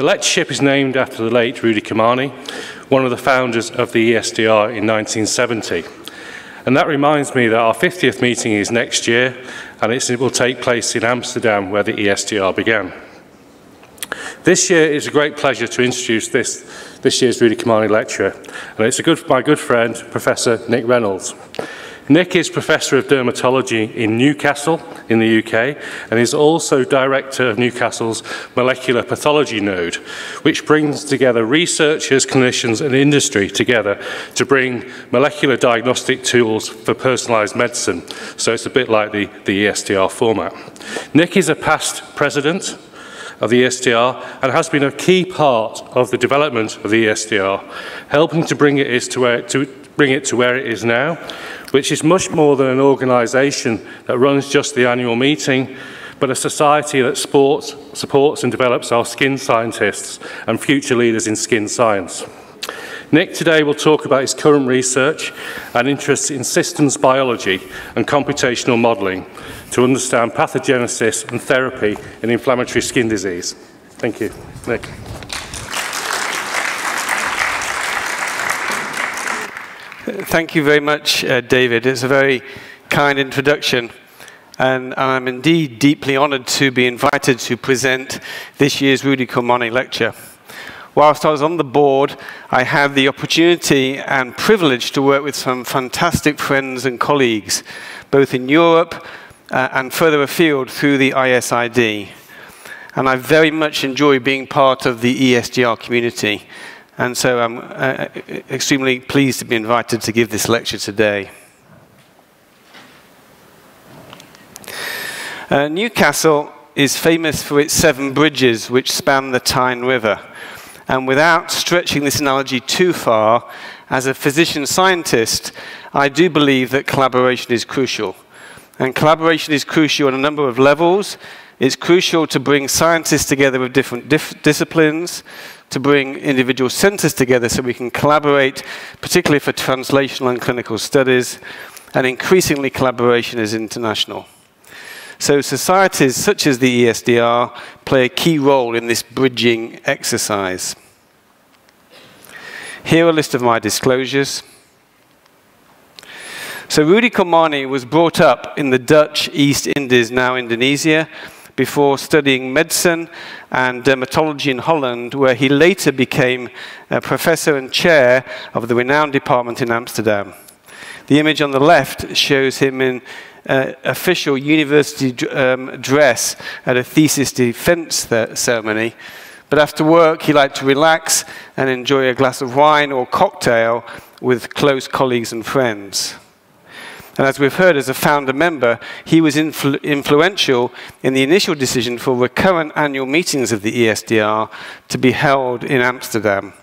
The lectureship is named after the late Rudi Cormane, one of the founders of the ESDR in 1970. And that reminds me that our 50th meeting is next year, and it will take place in Amsterdam, where the ESDR began. This year is a great pleasure to introduce this, this year's Rudi Cormane lecturer, and it's a good, my good friend, Professor Nick Reynolds. Nick is Professor of Dermatology in Newcastle in the UK and is also Director of Newcastle's Molecular Pathology Node, which brings together researchers, clinicians and industry together to bring molecular diagnostic tools for personalised medicine. So it's a bit like the, the ESDR format. Nick is a past president of the ESDR and has been a key part of the development of the ESDR, helping to bring it, to where, to bring it to where it is now, which is much more than an organisation that runs just the annual meeting, but a society that sports, supports and develops our skin scientists and future leaders in skin science. Nick today will talk about his current research and interests in systems biology and computational modelling to understand pathogenesis and therapy in inflammatory skin disease. Thank you. Nick. Thank you very much, uh, David. It's a very kind introduction. And I'm indeed deeply honored to be invited to present this year's Rudi Cormane lecture. Whilst I was on the board, I had the opportunity and privilege to work with some fantastic friends and colleagues, both in Europe uh, and further afield through the ISID. And I very much enjoy being part of the ESDR community. And so I'm uh, extremely pleased to be invited to give this lecture today. Uh, Newcastle is famous for its seven bridges which span the Tyne River. And without stretching this analogy too far, as a physician scientist, I do believe that collaboration is crucial. And collaboration is crucial on a number of levels. It's crucial to bring scientists together of different disciplines, to bring individual centers together so we can collaborate, particularly for translational and clinical studies, and increasingly collaboration is international. So societies such as the ESDR play a key role in this bridging exercise. Here are a list of my disclosures. So Rudi Cormane was brought up in the Dutch East Indies, now Indonesia, before studying medicine and dermatology in Holland, where he later became a professor and chair of the renowned department in Amsterdam. The image on the left shows him in uh, official university um, dress at a thesis defense ceremony. But after work, he liked to relax and enjoy a glass of wine or cocktail with close colleagues and friends. And as we've heard, as a founder member, he was influ influential in the initial decision for recurrent annual meetings of the ESDR to be held in Amsterdam.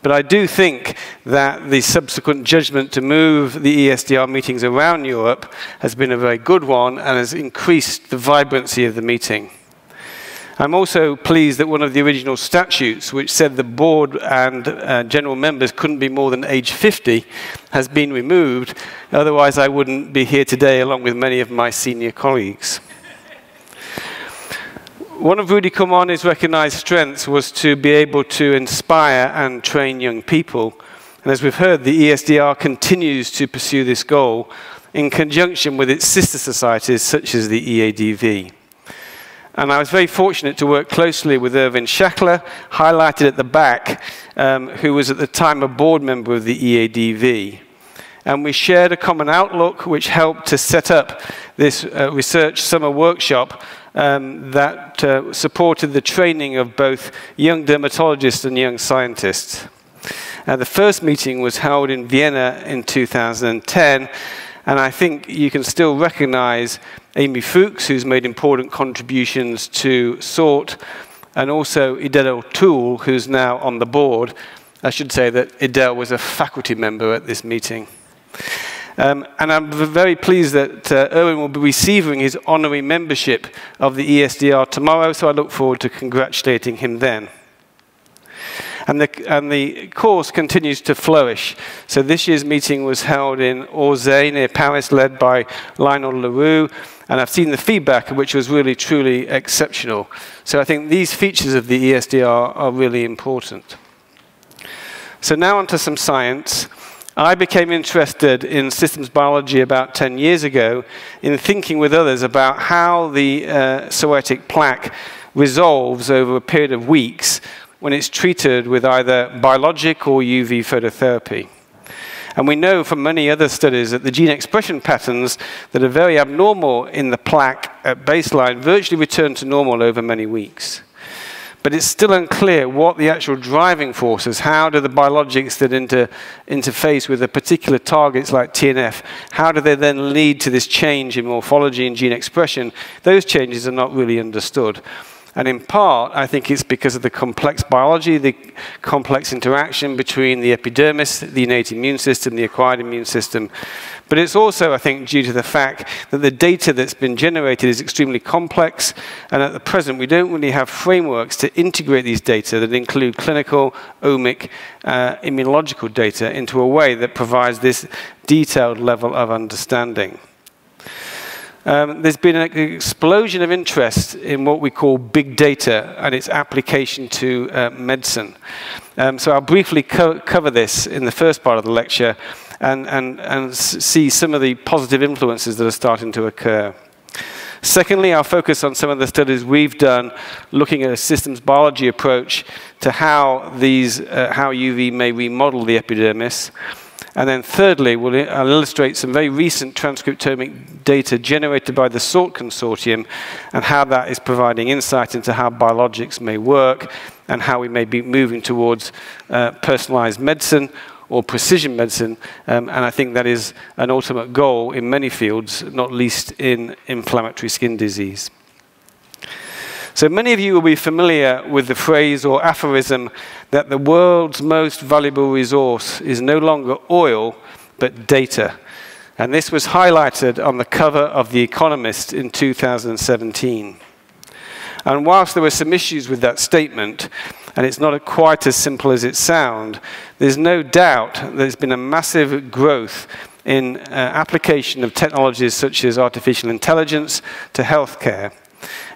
But I do think that the subsequent judgment to move the ESDR meetings around Europe has been a very good one and has increased the vibrancy of the meeting. I'm also pleased that one of the original statutes, which said the board and uh, general members couldn't be more than age 50, has been removed. Otherwise, I wouldn't be here today along with many of my senior colleagues. One of Rudi Cormane's recognized strengths was to be able to inspire and train young people. And as we've heard, the ESDR continues to pursue this goal in conjunction with its sister societies such as the EADV. And I was very fortunate to work closely with Erwin Tschachler, highlighted at the back, um, who was at the time a board member of the EADV. And we shared a common outlook which helped to set up this uh, research summer workshop um, that uh, supported the training of both young dermatologists and young scientists. Uh, the first meeting was held in Vienna in 2010, and I think you can still recognize Amy Fuchs, who's made important contributions to PSORT, and also Edel O'Toole, who's now on the board. I should say that Idel was a faculty member at this meeting. Um, and I'm very pleased that uh, Erwin will be receiving his honorary membership of the ESDR tomorrow, so I look forward to congratulating him then. And the, and the course continues to flourish. So this year's meeting was held in Orsay near Paris, led by Lionel Leroux. And I've seen the feedback, which was really, truly exceptional. So I think these features of the ESDR are really important. So now onto some science. I became interested in systems biology about 10 years ago in thinking with others about how the uh, plaque resolves over a period of weeks when it's treated with either biologic or UV phototherapy. And we know from many other studies that the gene expression patterns that are very abnormal in the plaque at baseline virtually return to normal over many weeks but it's still unclear what the actual driving force is. How do the biologics that inter interface with the particular targets like TNF, how do they then lead to this change in morphology and gene expression? Those changes are not really understood. And in part, I think it's because of the complex biology, the complex interaction between the epidermis, the innate immune system, the acquired immune system. But it's also, I think, due to the fact that the data that's been generated is extremely complex. And at the present, we don't really have frameworks to integrate these data that include clinical, omic, uh, immunological data into a way that provides this detailed level of understanding. Um, there's been an explosion of interest in what we call big data and its application to uh, medicine. Um, so I'll briefly co cover this in the first part of the lecture and, and, and see some of the positive influences that are starting to occur. Secondly, I'll focus on some of the studies we've done looking at a systems biology approach to how, these, uh, how UV may remodel the epidermis. And then thirdly, we'll I'll illustrate some very recent transcriptomic data generated by the PSORT consortium and how that is providing insight into how biologics may work and how we may be moving towards uh, personalized medicine or precision medicine. Um, and I think that is an ultimate goal in many fields, not least in inflammatory skin disease. So many of you will be familiar with the phrase or aphorism that the world's most valuable resource is no longer oil, but data. And this was highlighted on the cover of The Economist in 2017. And whilst there were some issues with that statement, and it's not quite as simple as it sounds, there's no doubt there's been a massive growth in uh, application of technologies such as artificial intelligence to healthcare.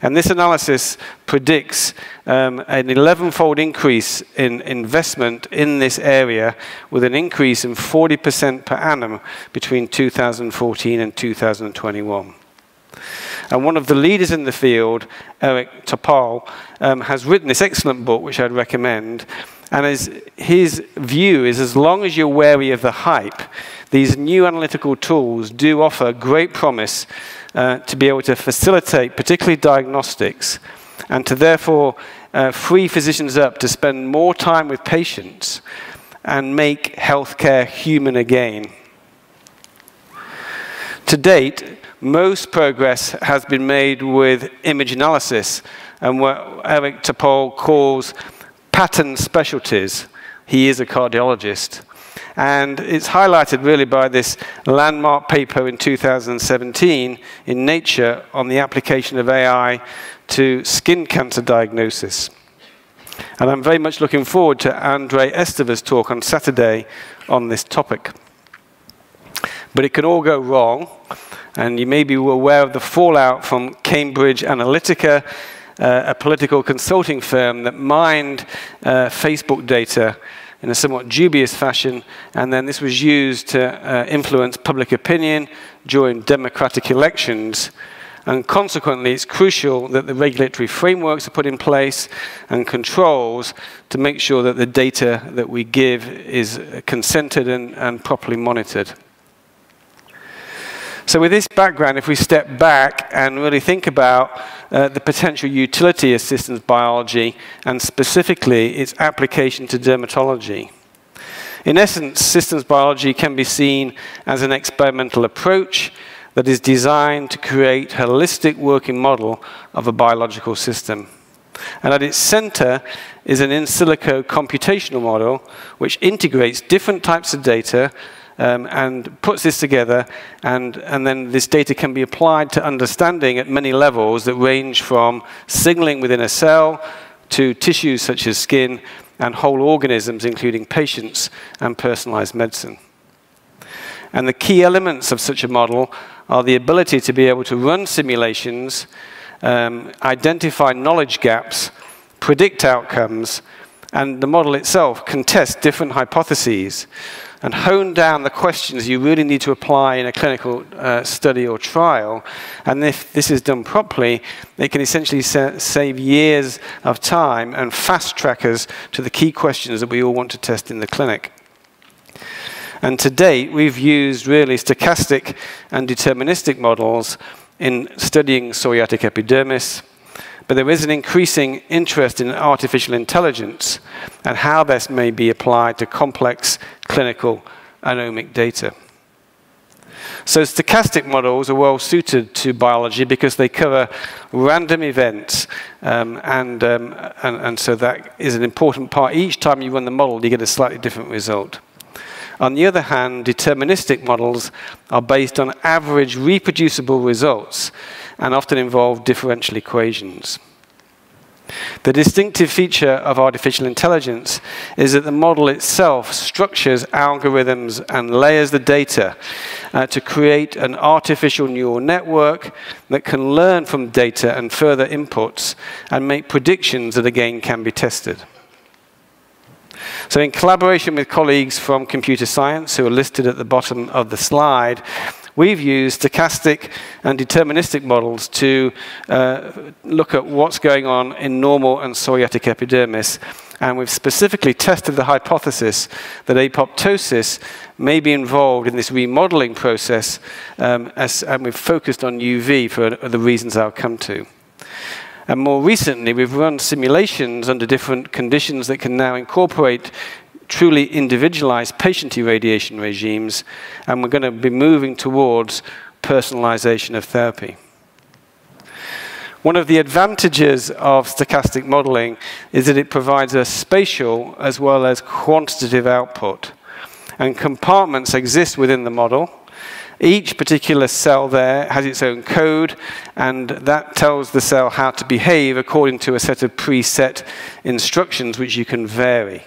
And this analysis predicts um, an 11-fold increase in investment in this area with an increase in 40% per annum between 2014 and 2021. And one of the leaders in the field, Eric Topol, um, has written this excellent book, which I'd recommend. And his, his view is as long as you're wary of the hype, these new analytical tools do offer great promise uh, to be able to facilitate particularly diagnostics and to therefore uh, free physicians up to spend more time with patients and make healthcare human again. To date, most progress has been made with image analysis and what Eric Topol calls pattern specialties. He is a cardiologist. And it's highlighted really by this landmark paper in 2017 in Nature on the application of AI to skin cancer diagnosis. And I'm very much looking forward to Andre Esteva's talk on Saturday on this topic. But it can all go wrong, and you may be aware of the fallout from Cambridge Analytica, uh, a political consulting firm that mined uh, Facebook data in a somewhat dubious fashion, and then this was used to uh, influence public opinion during democratic elections. And consequently, it's crucial that the regulatory frameworks are put in place and controls to make sure that the data that we give is consented and, and properly monitored. So with this background, if we step back and really think about uh, the potential utility of systems biology and specifically its application to dermatology. In essence, systems biology can be seen as an experimental approach that is designed to create a holistic working model of a biological system. And at its center is an in silico computational model which integrates different types of data um, and puts this together, and, and then this data can be applied to understanding at many levels that range from signaling within a cell to tissues such as skin and whole organisms, including patients and personalized medicine. And the key elements of such a model are the ability to be able to run simulations, um, identify knowledge gaps, predict outcomes, and the model itself can test different hypotheses and hone down the questions you really need to apply in a clinical uh, study or trial. And if this is done properly, it can essentially sa save years of time and fast trackers to the key questions that we all want to test in the clinic. And to date, we've used really stochastic and deterministic models in studying psoriatic epidermis, but there is an increasing interest in artificial intelligence and how this may be applied to complex clinical omic data. So stochastic models are well suited to biology because they cover random events, um, and, um, and, and so that is an important part. Each time you run the model, you get a slightly different result. On the other hand, deterministic models are based on average reproducible results and often involve differential equations. The distinctive feature of artificial intelligence is that the model itself structures algorithms and layers the data uh, to create an artificial neural network that can learn from data and further inputs and make predictions that again can be tested. So in collaboration with colleagues from computer science who are listed at the bottom of the slide, we've used stochastic and deterministic models to uh, look at what's going on in normal and psoriatic epidermis. And we've specifically tested the hypothesis that apoptosis may be involved in this remodeling process, um, as, and we've focused on UV for the reasons I'll come to. And more recently, we've run simulations under different conditions that can now incorporate truly individualized patient irradiation regimes, and we're going to be moving towards personalization of therapy. One of the advantages of stochastic modeling is that it provides a spatial as well as quantitative output. And compartments exist within the model, each particular cell there has its own code, and that tells the cell how to behave according to a set of preset instructions which you can vary.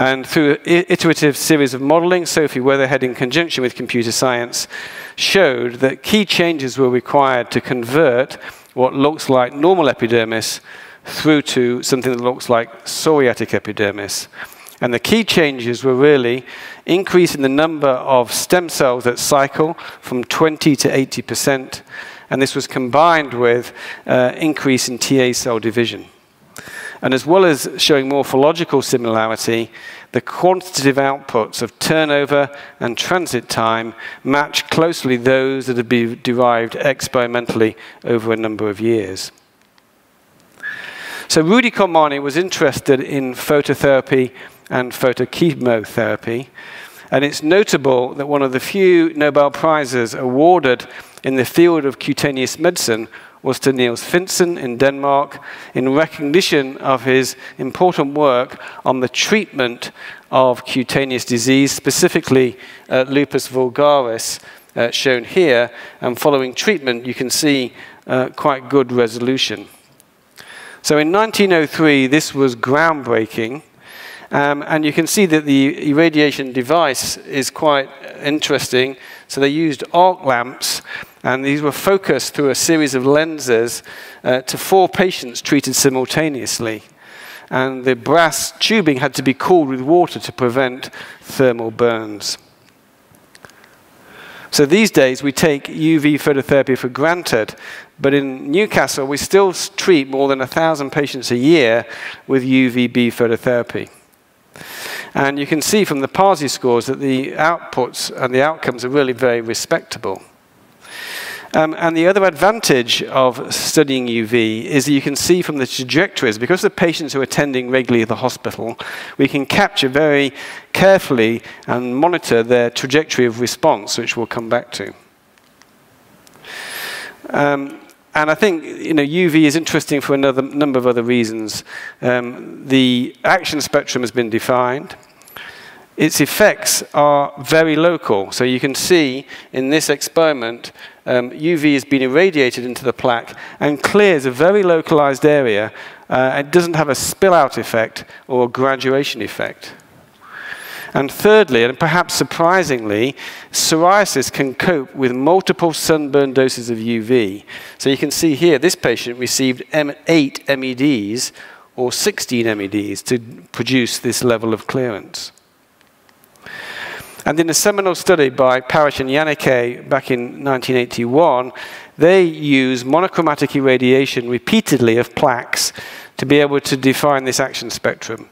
And through an iterative series of modeling, Sophie Weatherhead, in conjunction with computer science, showed that key changes were required to convert what looks like normal epidermis through to something that looks like psoriatic epidermis. And the key changes were really increasing the number of stem cells that cycle from 20 to 80%, and this was combined with uh, increase in TA cell division. And as well as showing morphological similarity, the quantitative outputs of turnover and transit time match closely those that have been derived experimentally over a number of years. So Rudi Cormane was interested in phototherapy and photochemotherapy. And it's notable that one of the few Nobel Prizes awarded in the field of cutaneous medicine was to Niels Finsen in Denmark in recognition of his important work on the treatment of cutaneous disease, specifically uh, lupus vulgaris, uh, shown here. And following treatment, you can see uh, quite good resolution. So in 1903, this was groundbreaking. Um, and you can see that the irradiation device is quite interesting. So they used arc lamps, and these were focused through a series of lenses uh, to four patients treated simultaneously. And the brass tubing had to be cooled with water to prevent thermal burns. So these days we take UV phototherapy for granted, but in Newcastle we still treat more than 1,000 patients a year with UVB phototherapy. And you can see from the PASI scores that the outputs and the outcomes are really very respectable. Um, and the other advantage of studying UV is that you can see from the trajectories, because the patients are attending regularly at the hospital, we can capture very carefully and monitor their trajectory of response, which we'll come back to. Um, and I think you know, UV is interesting for another number of other reasons. Um, the action spectrum has been defined. Its effects are very local. So you can see in this experiment um, UV has been irradiated into the plaque and clears a very localized area. Uh, it doesn't have a spill-out effect or a graduation effect. And thirdly, and perhaps surprisingly, psoriasis can cope with multiple sunburn doses of UV. So you can see here, this patient received 8 MEDs or 16 MEDs to produce this level of clearance. And in a seminal study by Parrish and Jaenicke back in 1981, they use monochromatic irradiation repeatedly of plaques to be able to define this action spectrum.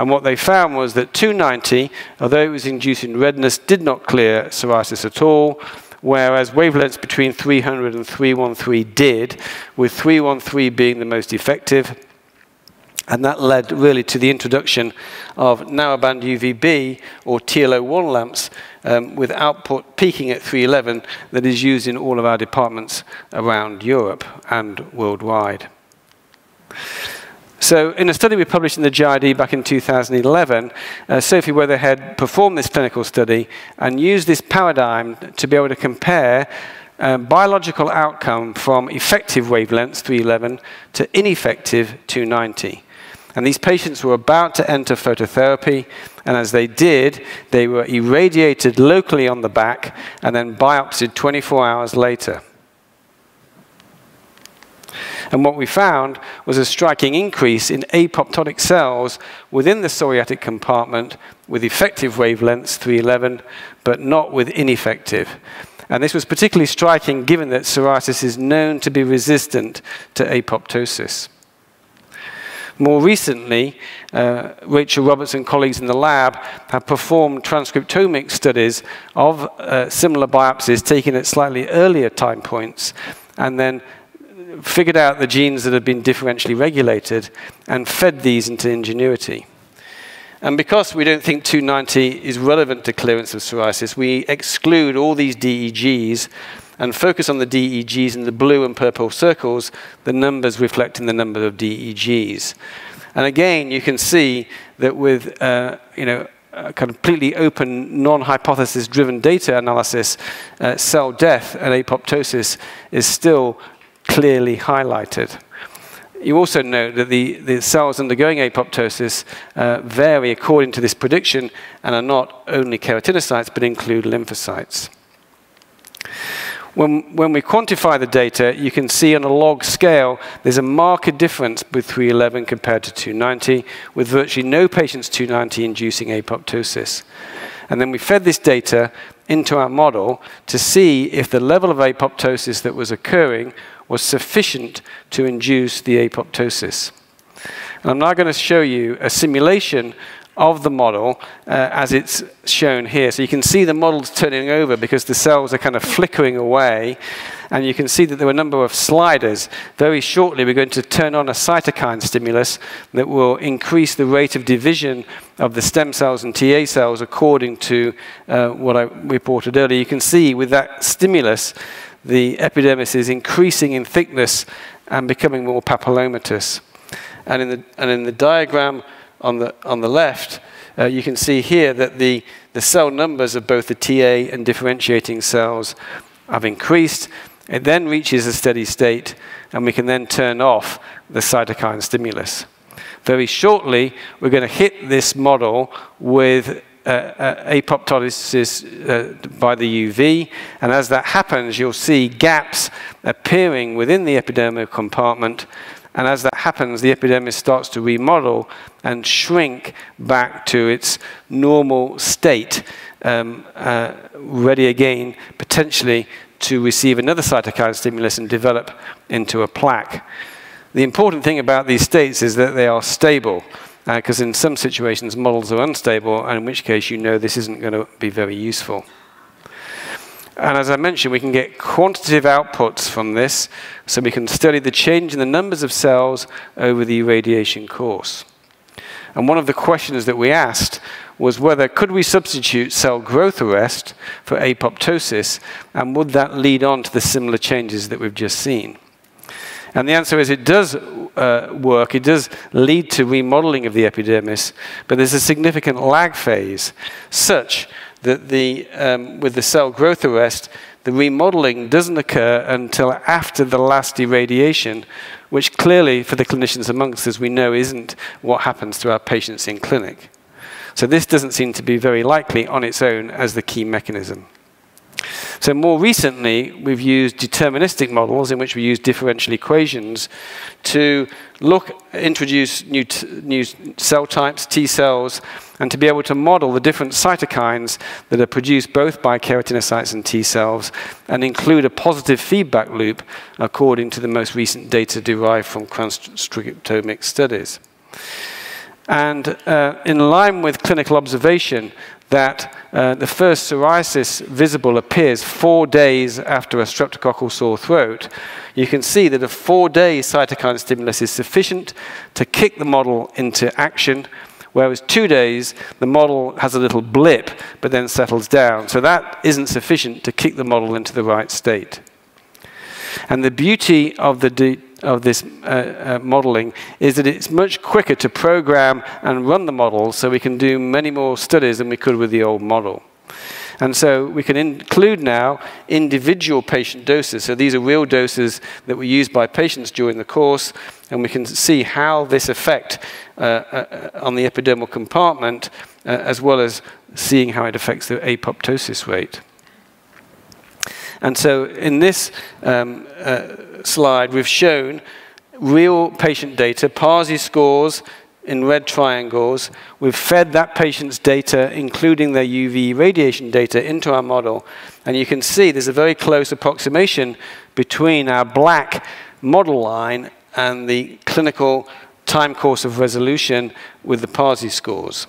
And what they found was that 290, although it was inducing redness, did not clear psoriasis at all, whereas wavelengths between 300 and 313 did, with 313 being the most effective. And that led really to the introduction of narrowband UVB or TL01 lamps um, with output peaking at 311 that is used in all of our departments around Europe and worldwide. So in a study we published in the JID back in 2011, uh, Sophie Weatherhead performed this clinical study and used this paradigm to be able to compare uh, biological outcome from effective wavelengths 311 to ineffective 290. And these patients were about to enter phototherapy, and as they did, they were irradiated locally on the back and then biopsied 24 hours later. And what we found was a striking increase in apoptotic cells within the psoriatic compartment with effective wavelengths 311, but not with ineffective. And this was particularly striking given that psoriasis is known to be resistant to apoptosis. More recently, uh, Rachel Roberts and colleagues in the lab have performed transcriptomic studies of uh, similar biopsies taken at slightly earlier time points and then figured out the genes that had been differentially regulated and fed these into Ingenuity. And because we don't think 290 is relevant to clearance of psoriasis, we exclude all these DEGs and focus on the DEGs in the blue and purple circles, the numbers reflecting the number of DEGs. And again, you can see that with uh, you know, completely open, non-hypothesis driven data analysis, uh, cell death and apoptosis is still clearly highlighted. You also note that the, the cells undergoing apoptosis uh, vary according to this prediction and are not only keratinocytes, but include lymphocytes. When, when we quantify the data, you can see on a log scale, there's a marked difference with 311 compared to 290, with virtually no patients 290 inducing apoptosis. And then we fed this data into our model to see if the level of apoptosis that was occurring was sufficient to induce the apoptosis. And I'm now going to show you a simulation of the model uh, as it's shown here. So you can see the model's turning over because the cells are kind of flickering away. And you can see that there are a number of sliders. Very shortly, we're going to turn on a cytokine stimulus that will increase the rate of division of the stem cells and TA cells according to uh, what I reported earlier. You can see with that stimulus, the epidermis is increasing in thickness and becoming more papillomatous. And in the, and in the diagram on the, on the left, uh, you can see here that the, the cell numbers of both the TA and differentiating cells have increased. It then reaches a steady state, and we can then turn off the cytokine stimulus. Very shortly, we're going to hit this model with apoptosis uh, by the UV, and as that happens, you'll see gaps appearing within the epidermal compartment, and as that happens, the epidermis starts to remodel and shrink back to its normal state, um, uh, ready again, potentially to receive another cytokine stimulus and develop into a plaque. The important thing about these states is that they are stable because uh, in some situations models are unstable, and in which case you know this isn't going to be very useful. And as I mentioned, we can get quantitative outputs from this, so we can study the change in the numbers of cells over the irradiation course. And one of the questions that we asked was whether could we substitute cell growth arrest for apoptosis, and would that lead on to the similar changes that we've just seen? And the answer is it does uh, work, it does lead to remodeling of the epidermis, but there's a significant lag phase such that the, um, with the cell growth arrest, the remodeling doesn't occur until after the last irradiation, which clearly, for the clinicians amongst us, we know isn't what happens to our patients in clinic. So this doesn't seem to be very likely on its own as the key mechanism. So more recently, we've used deterministic models in which we use differential equations to look, introduce new, new cell types, T cells, and to be able to model the different cytokines that are produced both by keratinocytes and T cells, and include a positive feedback loop according to the most recent data derived from transcriptomic studies. And uh, in line with clinical observation, that uh, the first psoriasis visible appears four days after a streptococcal sore throat, you can see that a four-day cytokine stimulus is sufficient to kick the model into action, whereas two days, the model has a little blip, but then settles down. So that isn't sufficient to kick the model into the right state. And the beauty of the of this uh, uh, modeling is that it's much quicker to program and run the model so we can do many more studies than we could with the old model. And so we can include now individual patient doses. So these are real doses that were used by patients during the course, and we can see how this effect uh, uh, on the epidermal compartment, uh, as well as seeing how it affects the apoptosis rate. And so in this um, uh, slide, we've shown real patient data, PASI scores in red triangles. We've fed that patient's data, including their UV radiation data, into our model. And you can see there's a very close approximation between our black model line and the clinical time course of resolution with the PASI scores.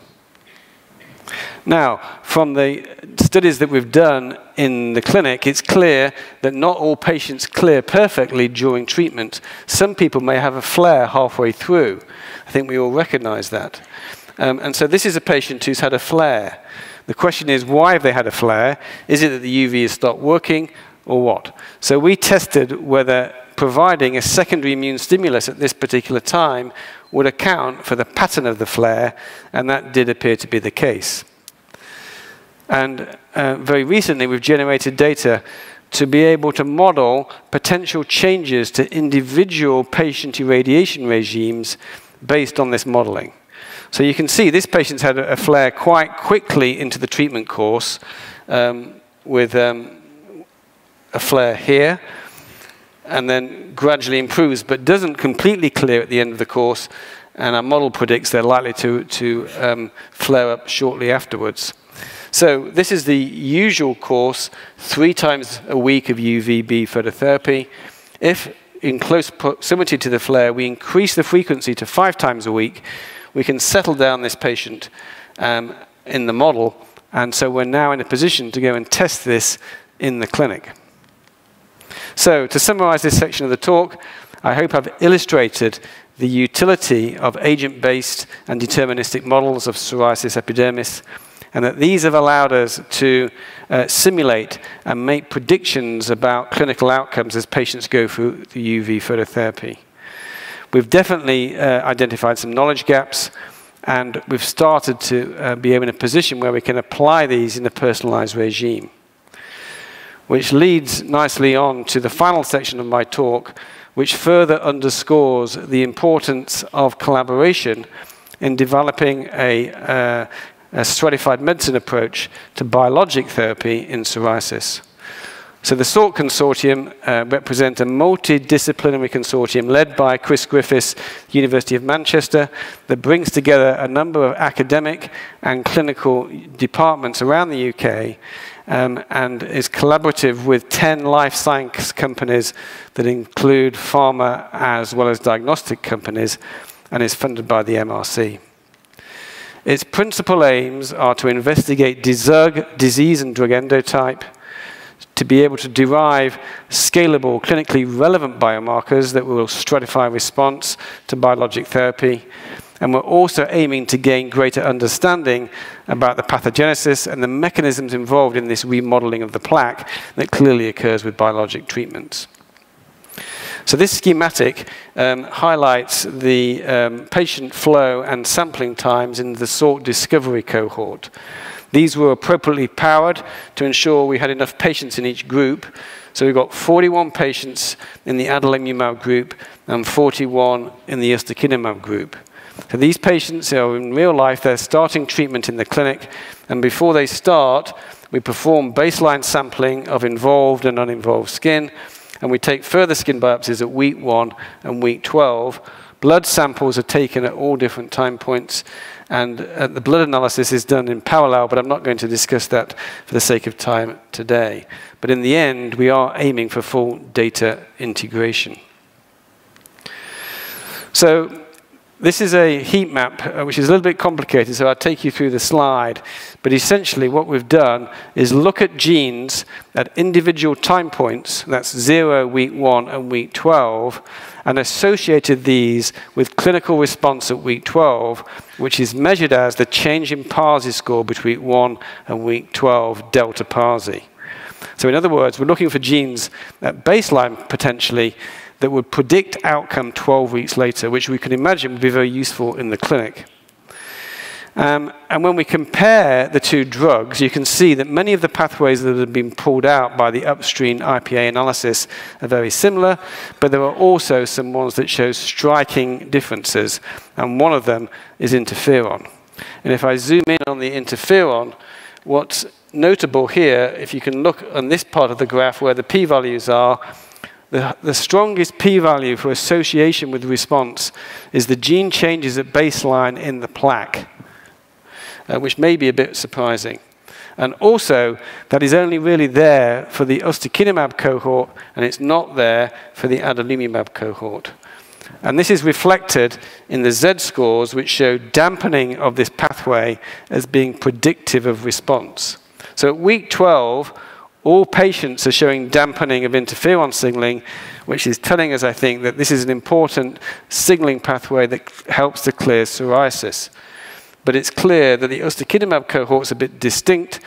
Now, from the studies that we've done in the clinic, it's clear that not all patients clear perfectly during treatment. Some people may have a flare halfway through. I think we all recognize that. Um, and so this is a patient who's had a flare. The question is, why have they had a flare? Is it that the UV has stopped working, or what? So we tested whether providing a secondary immune stimulus at this particular time would account for the pattern of the flare, and that did appear to be the case. And uh, very recently, we've generated data to be able to model potential changes to individual patient irradiation regimes based on this modeling. So you can see this patient's had a, flare quite quickly into the treatment course um, with um, a flare here, and then gradually improves, but doesn't completely clear at the end of the course, and our model predicts they're likely to, to um, flare up shortly afterwards. So this is the usual course, three times a week of UVB phototherapy. If in close proximity to the flare, we increase the frequency to five times a week, we can settle down this patient um, in the model. And so we're now in a position to go and test this in the clinic. So to summarize this section of the talk, I hope I've illustrated the utility of agent-based and deterministic models of psoriasis epidermis and that these have allowed us to uh, simulate and make predictions about clinical outcomes as patients go through the UV phototherapy. We've definitely uh, identified some knowledge gaps, and we've started to uh, be in a position where we can apply these in a personalized regime. Which leads nicely on to the final section of my talk, which further underscores the importance of collaboration in developing a uh, a stratified medicine approach to biologic therapy in psoriasis. So the PSORT consortium uh, represent a multidisciplinary consortium led by Chris Griffiths, University of Manchester, that brings together a number of academic and clinical departments around the UK um, and is collaborative with 10 life science companies that include pharma as well as diagnostic companies and is funded by the MRC. Its principal aims are to investigate disease and drug endotype, to be able to derive scalable, clinically relevant biomarkers that will stratify response to biologic therapy. And we're also aiming to gain greater understanding about the pathogenesis and the mechanisms involved in this remodeling of the plaque that clearly occurs with biologic treatments. So this schematic um, highlights the um, patient flow and sampling times in the PSORT discovery cohort. These were appropriately powered to ensure we had enough patients in each group. So we've got 41 patients in the adalimumab group and 41 in the ustekinumab group. So these patients in real life, they're starting treatment in the clinic, and before they start, we perform baseline sampling of involved and uninvolved skin, and we take further skin biopsies at week 1 and week 12. Blood samples are taken at all different time points, and uh, the blood analysis is done in parallel, but I'm not going to discuss that for the sake of time today. But in the end, we are aiming for full data integration. So this is a heat map, uh, which is a little bit complicated, so I'll take you through the slide. But essentially, what we've done is look at genes at individual time points, that's 0, week 1, and week 12, and associated these with clinical response at week 12, which is measured as the change in PASI score between week 1 and week 12, delta PASI. So in other words, we're looking for genes at baseline, potentially, that would predict outcome 12 weeks later, which we can imagine would be very useful in the clinic. Um, and when we compare the two drugs, you can see that many of the pathways that have been pulled out by the upstream IPA analysis are very similar, but there are also some ones that show striking differences, and one of them is interferon. And if I zoom in on the interferon, what's notable here, if you can look on this part of the graph where the p-values are, the, the strongest p-value for association with response is the gene changes at baseline in the plaque, uh, which may be a bit surprising. And also, that is only really there for the ustekinumab cohort, and it's not there for the adalimumab cohort. And this is reflected in the Z scores, which show dampening of this pathway as being predictive of response. So at week 12, all patients are showing dampening of interferon signaling, which is telling us, I think, that this is an important signaling pathway that helps to clear psoriasis. But it's clear that the ustekinumab cohort's a bit distinct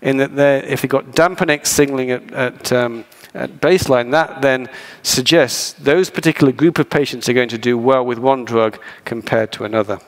in that if they've got dampening signaling at, at, um, at baseline, that then suggests those particular group of patients are going to do well with one drug compared to another.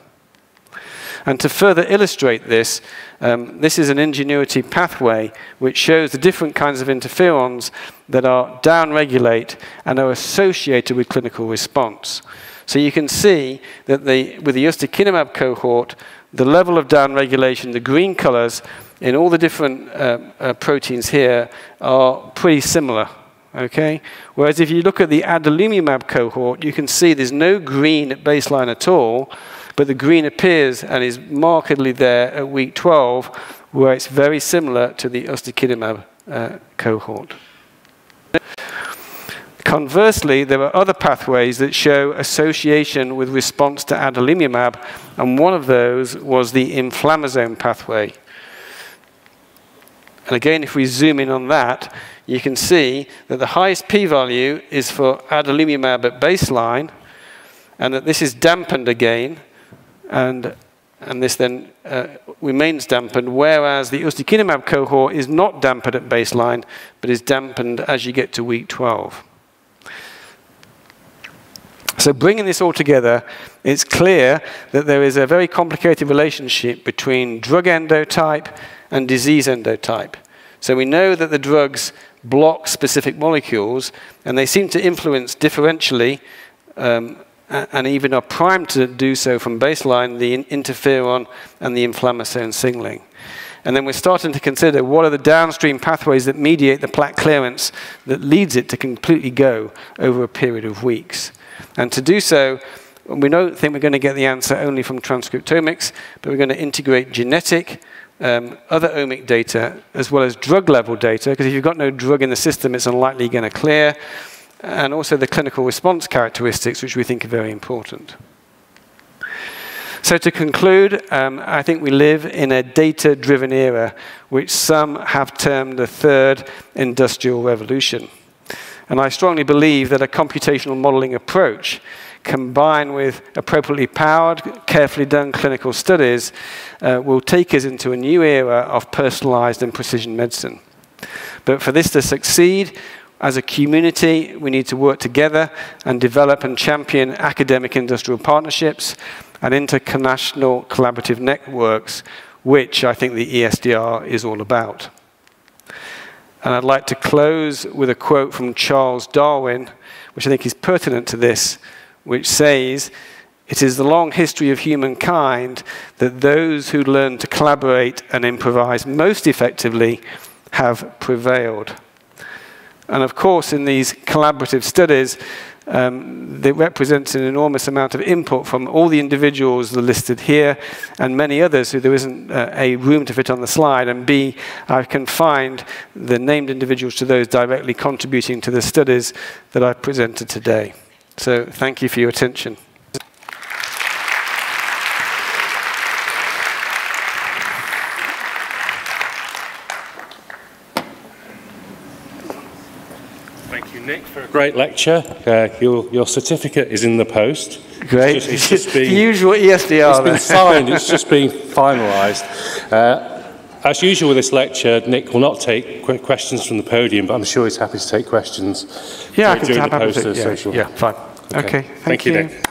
And to further illustrate this, um, this is an ingenuity pathway which shows the different kinds of interferons that are downregulate and are associated with clinical response. So you can see that the, with the ustekinumab cohort, the level of downregulation, the green colors in all the different uh, uh, proteins here are pretty similar. Okay? Whereas if you look at the adalimumab cohort, you can see there's no green at baseline at all, but the green appears and is markedly there at week 12, where it's very similar to the ustekinumab uh, cohort. Conversely, there are other pathways that show association with response to adalimumab, and one of those was the inflammasome pathway. And again, if we zoom in on that, you can see that the highest p-value is for adalimumab at baseline, and that this is dampened again and, and this then uh, remains dampened, whereas the ustekinumab cohort is not dampened at baseline, but is dampened as you get to week 12. So bringing this all together, it's clear that there is a very complicated relationship between drug endotype and disease endotype. So we know that the drugs block specific molecules, and they seem to influence differentially um, and even are primed to do so from baseline, the interferon and the inflammasome signaling. And then we're starting to consider what are the downstream pathways that mediate the plaque clearance that leads it to completely go over a period of weeks. And to do so, we don't think we're going to get the answer only from transcriptomics, but we're going to integrate genetic, um, other omic data, as well as drug level data, because if you've got no drug in the system, it's unlikely going to clear and also the clinical response characteristics, which we think are very important. So to conclude, um, I think we live in a data-driven era, which some have termed the third industrial revolution. And I strongly believe that a computational modeling approach combined with appropriately powered, carefully done clinical studies uh, will take us into a new era of personalized and precision medicine. But for this to succeed, as a community, we need to work together and develop and champion academic industrial partnerships and international collaborative networks which I think the ESDR is all about. And I'd like to close with a quote from Charles Darwin, which I think is pertinent to this, which says, it is the long history of humankind that those who learn to collaborate and improvise most effectively have prevailed. And of course, in these collaborative studies, um, they represent an enormous amount of input from all the individuals listed here and many others who there isn't uh, a room to fit on the slide. And B, I can find the named individuals to those directly contributing to the studies that I've presented today. So thank you for your attention. Great lecture. Uh, your, your certificate is in the post. Great. It's just, it's just usual ESDR. It's been signed. It's just been finalised. Uh, as usual with this lecture, Nick will not take questions from the podium, but I'm sure he's happy to take questions yeah, during the poster yeah, Yeah, fine. Okay, okay thank, thank you. you Nick.